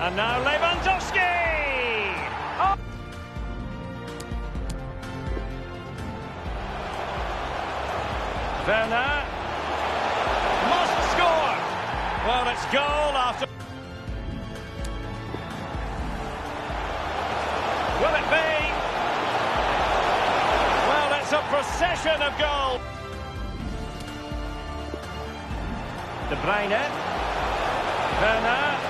And now Lewandowski! Oh. Werner must score. Well, it's goal after. Will it be? Well, it's a procession of goals. De Bruyne. Werner.